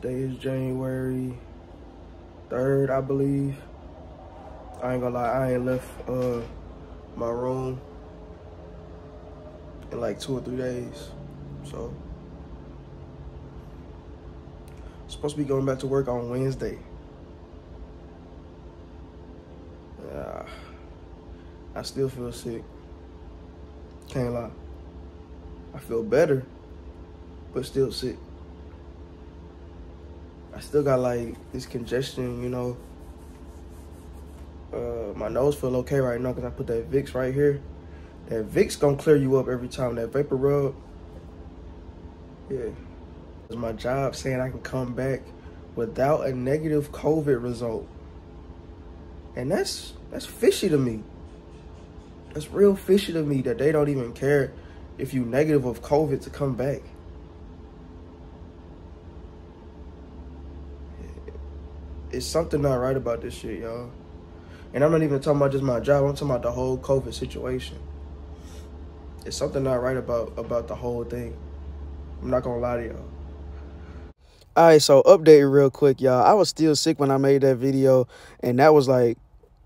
Today is January 3rd, I believe. I ain't gonna lie, I ain't left uh, my room in like two or three days. So, supposed to be going back to work on Wednesday. Yeah, I still feel sick. Can't lie. I feel better, but still sick. I still got like this congestion, you know. Uh, my nose feel okay right now because I put that Vicks right here. That Vicks gonna clear you up every time. That vapor rub. Yeah. It's my job saying I can come back without a negative COVID result. And that's that's fishy to me. That's real fishy to me that they don't even care if you negative of COVID to come back. It's something not right about this shit, y'all. And I'm not even talking about just my job. I'm talking about the whole COVID situation. It's something not right about about the whole thing. I'm not gonna lie to y'all. All right, so update real quick, y'all. I was still sick when I made that video, and that was like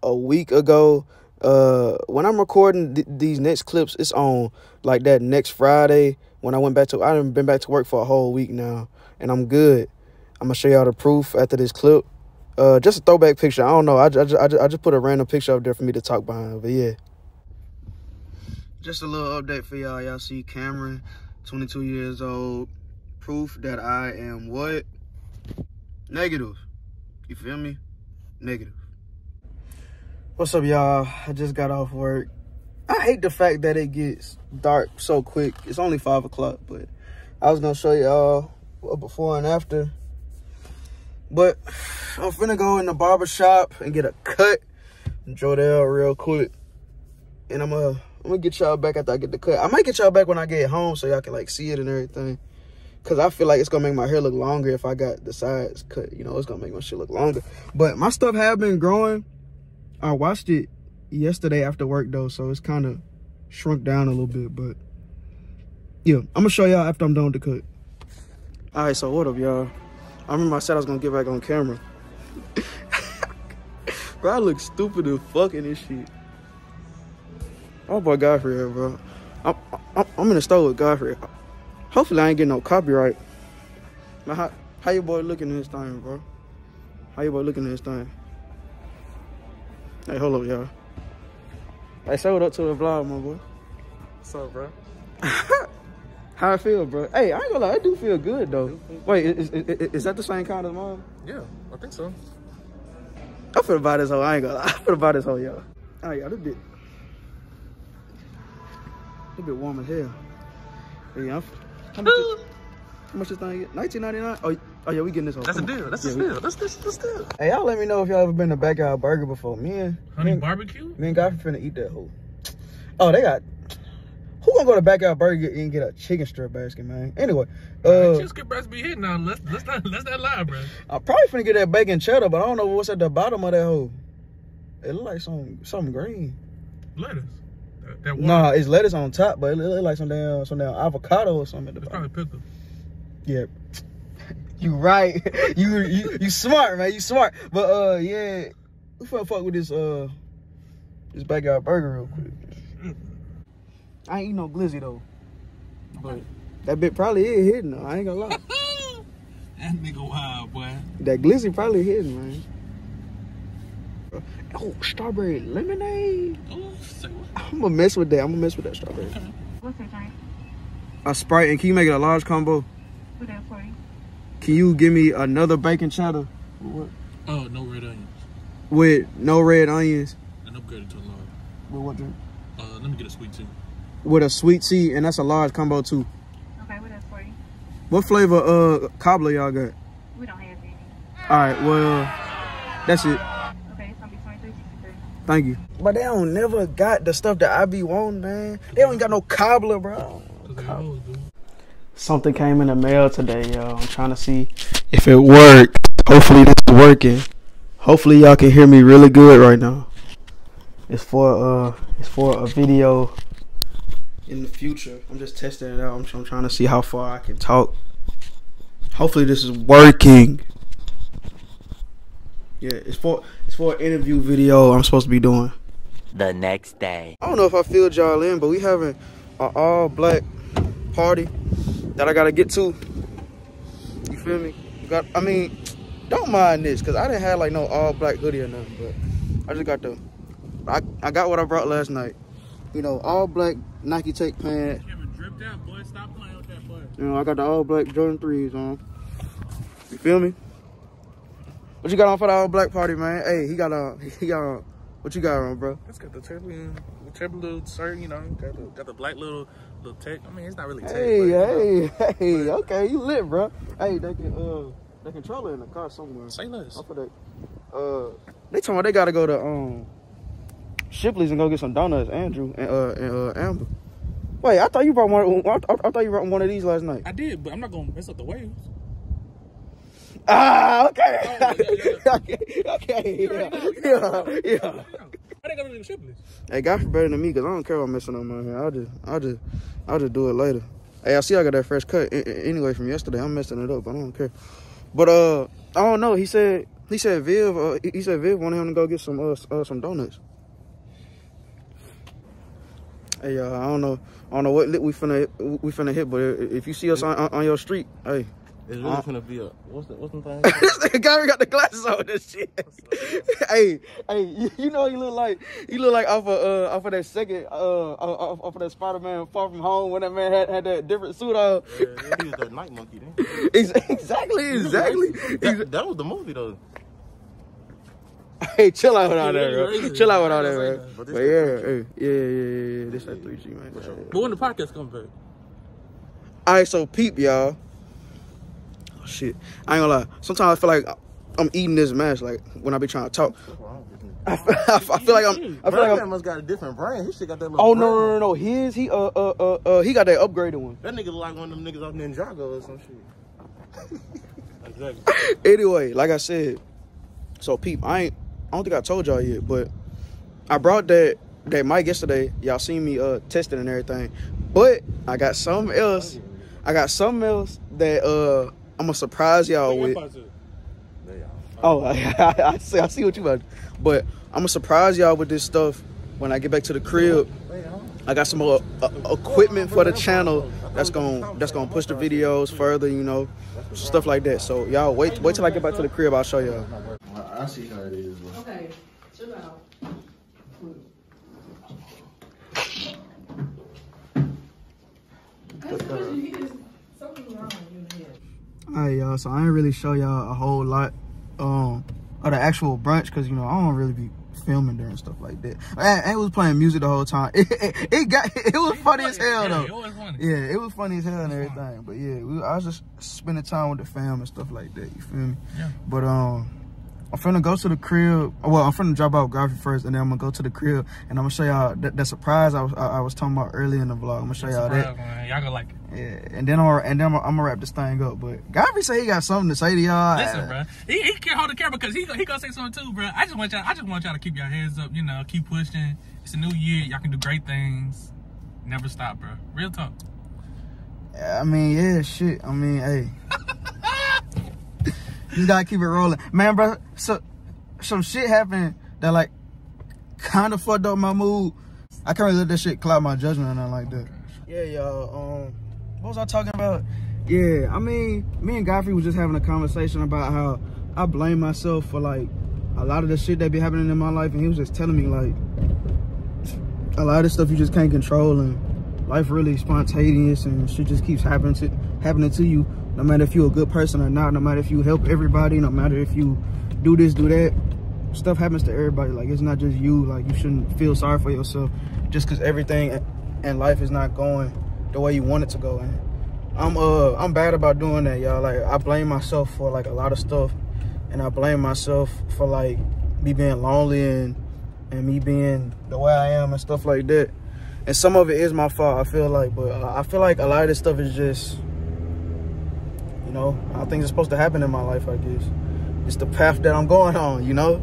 a week ago. Uh, when I'm recording th these next clips, it's on like that next Friday when I went back to. I haven't been back to work for a whole week now, and I'm good. I'm gonna show y'all the proof after this clip. Uh, just a throwback picture. I don't know. I, I, just, I, just, I just put a random picture up there for me to talk behind. But yeah. Just a little update for y'all. Y'all see Cameron, 22 years old. Proof that I am what? Negative. You feel me? Negative. What's up, y'all? I just got off work. I hate the fact that it gets dark so quick. It's only 5 o'clock, but I was going to show y'all before and after. But I'm finna go in the barber shop and get a cut. Jodell real quick. And I'm gonna, I'm gonna get y'all back after I get the cut. I might get y'all back when I get home so y'all can like see it and everything. Cause I feel like it's gonna make my hair look longer if I got the sides cut. You know, it's gonna make my shit look longer. But my stuff have been growing. I watched it yesterday after work though, so it's kind of shrunk down a little bit. But yeah, I'm gonna show y'all after I'm done with the cut. All right, so what up, y'all? I remember I said I was gonna get back on camera. bro, I look stupid as fuck in this shit. Oh boy, Godfrey here, bro. I'm, I'm, I'm in the store with Godfrey. Hopefully I ain't getting no copyright. Now, how, how your boy looking in this thing, bro? How your boy looking in this thing? Hey, hold up, y'all. Hey, say what up to the vlog, my boy. What's up, bro? How I feel, bro? Hey, I ain't gonna lie, I do feel good though. Wait, is, is, is that the same kind as mine? Yeah, I think so. I feel about this whole. I ain't gonna lie. I feel about this whole, y'all. All right, y'all, this bit, this bit warm as hell. Hey, I'm, how much? this, how much this thing? get? 19.99. Oh, oh yeah, we getting this whole. That's a come on. deal. That's Yeah, a deal. That's this. That's deal. Hey, y'all, let me know if y'all ever been to Backyard Burger before. Me and Honey me and, barbecue? me and Godfrey finna eat that whole. Oh, they got. Who gonna go to Backyard Burger and get a chicken strip basket, man? Anyway, uh, Just get breast be hitting now. Let's let's not let's not lie, bro. I'm probably finna get that bacon cheddar, but I don't know what's at the bottom of that hole. It look like some something green. Lettuce. That, that. Nah, it's lettuce on top, but it look like some damn some damn avocado or something at the It's bottom. probably pickle. Yeah. You right. you you you smart, man. You smart. But uh yeah. We finna fuck with this uh this backyard burger real quick. I ain't eat no glizzy though. But that bit probably is hidden though. I ain't gonna lie. That nigga wild, boy. That glizzy probably hidden, man. Oh, strawberry lemonade. Oh, say what? I'm gonna mess with that. I'm gonna mess with that strawberry. What's your drink? A Sprite, and can you make it a large combo? Put that for you. Can you give me another bacon cheddar with, Oh, no red onions. with no red onions? And upgraded to a large. With what drink? Uh, let me get a sweet tea. With a sweet tea, and that's a large combo too. Okay, what that's for you? What flavor uh cobbler y'all got? We don't have any. All right, well, that's it. Okay, it's gonna be 2363. Thank you. But they don't never got the stuff that I be wanting, man. They don't got no cobbler, bro. Cause they. Something came in the mail today, y'all. I'm trying to see if it worked. Hopefully this is working. Hopefully y'all can hear me really good right now. It's for uh it's for a video in the future. I'm just testing it out. I'm, I'm trying to see how far I can talk. Hopefully this is working. Yeah, it's for it's for an interview video I'm supposed to be doing. The next day. I don't know if I filled y'all in, but we having an all black party that I gotta get to. You feel me? Got I mean, don't mind this, cause I didn't have like no all black hoodie or nothing, but I just got the I, I got what I brought last night. You know, all black Nike Tech pad. Kevin dripped out, boy. Stop playing with that boy. You know, I got the all black Jordan 3s on. You feel me? What you got on for the all black party, man? Hey, he got on, he got on, what you got on, bro? It's got the turbulent, turbulent little shirt, you know. Got the, got the black little little tech. I mean, it's not really tech. Hey, but, hey, hey, okay, you lit, bro. Hey, they can, uh, the controller in the car somewhere. Say less. Off of that. Uh, they told me they gotta go to, um, Shipley's and go get some donuts, Andrew and, uh, and, uh, Amber. Wait, I thought you brought one, I, I, I thought you brought one of these last night. I did, but I'm not gonna mess up the waves. Ah, okay. Oh, yeah, okay, okay, yeah, already know, you yeah, yeah. I think I'm gonna Shipley's. Hey, Godfrey better than me because I don't care about messing up my hair. I'll just, I'll just, I'll just do it later. Hey, I see I got that fresh cut anyway from yesterday. I'm messing it up, I don't care. But uh, I don't know. He said, he said Viv, uh, he- he said Viv wanted him to go get some uh, uh some donuts. Hey, uh, I don't know, I don't know what lit we finna we finna hit, but if you see us on, on, on your street, hey, It's really Uh, gonna be a what's the what's the thing? this nigga Gary got the glasses on this shit. hey, hey, you, you know you look like you look like off of uh off of that second uh off, off of that Spider Man Far From Home when that man had, had that different suit on. yeah, he was the night monkey then. Exactly, exactly. That, that was the movie though. hey, chill out with all that, bro. Chill out with all that, Don't man. But But this yeah, yeah, yeah, yeah, yeah. This that three G man. But when the podcast comes back, All right, so peep, y'all. Oh, shit, I ain't gonna lie. Sometimes I feel like I'm eating this mash, like when I be trying to talk. What's wrong with this nigga? I feel, I feel like I'm. I feel like Brad I'm. must got a different brand. His shit got that little. Oh no, brand no, on no, no! His he uh uh uh uh he got that upgraded one. That nigga look like one of them niggas off Ninjago or some shit. exactly. Anyway, like I said, so peep, I ain't. I don't think I told y'all yet, but I brought that that mic yesterday. Y'all seen me uh testing and everything, but I got something else. I got something else that uh I'm gonna surprise y'all with. your AirPods is? There y'all. Oh, I, I, see. I see what you about, but I'm gonna surprise y'all with this stuff when I get back to the crib. I got some more uh, equipment for the channel that's gonna that's gonna push the videos further, you know, stuff like that. So y'all wait wait till I get back to the crib. I'll show y'all. I see how it is. Bro. Okay, chill out. That's what it is. Something's wrong with your head. All right, y'all. So I ain't really show y'all a whole lot um of the actual brunch because you know I don't really be filming during stuff like that. And, and it was playing music the whole time. It, it, it got it was funny as hell though. it was funny. Yeah, it was funny as hell and everything. But yeah, we, I was just spending time with the fam and stuff like that. You feel me? Yeah. But um, I'm finna go to the crib. Well, I'm finna drop out Godfrey first, and then I'm gonna go to the crib, and I'm gonna show y'all that, that surprise I was I, I was talking about earlier in the vlog. I'm gonna show y'all that. Y'all gonna like it. Yeah, and then I'm and then I'm, I'm gonna wrap this thing up. But Godfrey say he got something to say to y'all. Listen, bro. He, he can't hold the camera because he, he gonna say something too, bro. I just want y'all. I just want y'all to keep your heads up. You know, keep pushing. It's a new year. Y'all can do great things. Never stop, bro. Real talk. I mean, yeah, shit. I mean, hey, you gotta keep it rolling, man, bro. So some shit happened that like kind of fucked up my mood. I can't really let that shit cloud my judgment or nothing like that. Yeah, y'all. Um, what was I talking about? Yeah, I mean, me and Godfrey was just having a conversation about how I blame myself for like a lot of the shit that be happening in my life, and he was just telling me like a lot of stuff you just can't control, and life really spontaneous, and shit just keeps happening to happening to you, no matter if you're a good person or not, no matter if you help everybody, no matter if you do this, do that. Stuff happens to everybody. Like it's not just you. Like you shouldn't feel sorry for yourself just because everything in life is not going the way you want it to go. And I'm uh I'm bad about doing that, y'all. Like I blame myself for like a lot of stuff, and I blame myself for like me being lonely and and me being the way I am and stuff like that. And some of it is my fault. I feel like, but I feel like a lot of this stuff is just, know, how things are supposed to happen in my life. I guess it's the path that I'm going on. You know,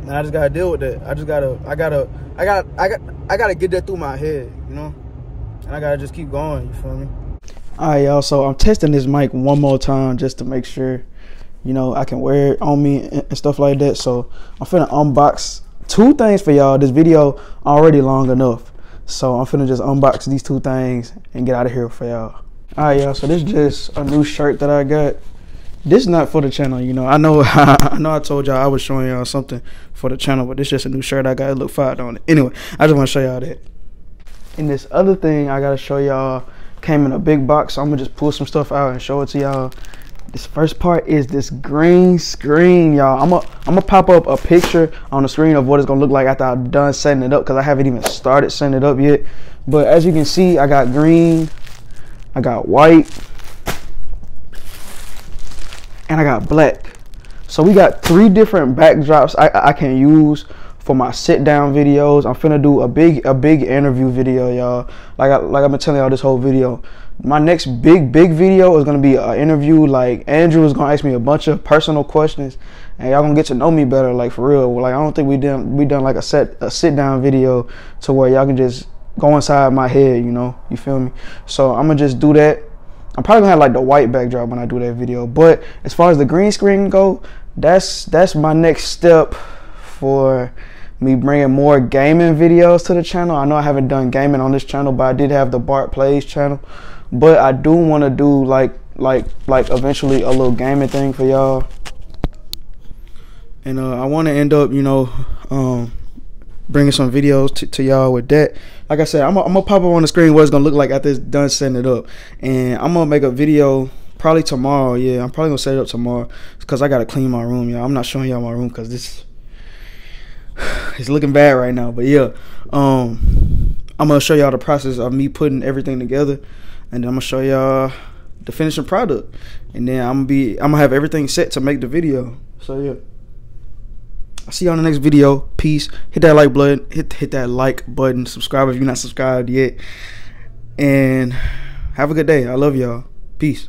and I just gotta deal with that. I just gotta, I gotta, I got, I got, I gotta get that through my head. You know, and I gotta just keep going. You feel me? All right, y'all. So I'm testing this mic one more time just to make sure, you know, I can wear it on me and and stuff like that. So I'm finna unbox two things for y'all. This video already long enough. So I'm finna just unbox these two things and get out of here for y'all. All right, y'all. So this is just a new shirt that I got. This is not for the channel, you know. I know, I know. I told y'all I was showing y'all something for the channel, but this just a new shirt I got. It look fire on it. Anyway, I just want to show y'all that. And this other thing I gotta show y'all came in a big box. So I'm gonna just pull some stuff out and show it to y'all. This first part is this green screen, y'all. I'm gonna I'm pop up a picture on the screen of what it's gonna look like after I'm done setting it up because I haven't even started setting it up yet. But as you can see, I got green, I got white, and I got black. So we got three different backdrops I, I can use for my sit down videos. I'm finna do a big a big interview video, y'all. Like I, like I've been telling y'all this whole video. My next big big video is gonna be an interview. Like Andrew is gonna ask me a bunch of personal questions, and y'all gonna get to know me better. Like for real. Like I don't think we done we done like a set a sit down video to where y'all can just go inside my head. You know, you feel me? So I'm gonna just do that. I'm probably gonna have like the white backdrop when I do that video. But as far as the green screen go, that's that's my next step for me bringing more gaming videos to the channel. I know I haven't done gaming on this channel, but I did have the Bart Plays channel. But I do want to do like like like eventually a little gaming thing for y'all. And uh, I want to end up, you know, um, bringing some videos to, to y'all with that. Like I said, I'm gonna pop up on the screen what it's gonna look like after it's done setting it up, and I'm gonna make a video probably tomorrow. Yeah, I'm probably gonna set it up tomorrow because I gotta clean my room. Yeah, I'm not showing y'all my room because this it's looking bad right now. But yeah, um, I'm gonna show y'all the process of me putting everything together, and then I'm gonna show y'all the finishing product, and then I'm gonna be I'm gonna have everything set to make the video. So yeah. I'll see you on the next video. Peace. Hit that like button. Hit hit that like button. Subscribe if you're not subscribed yet. And have a good day. I love y'all. Peace.